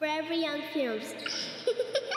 For every Young Films.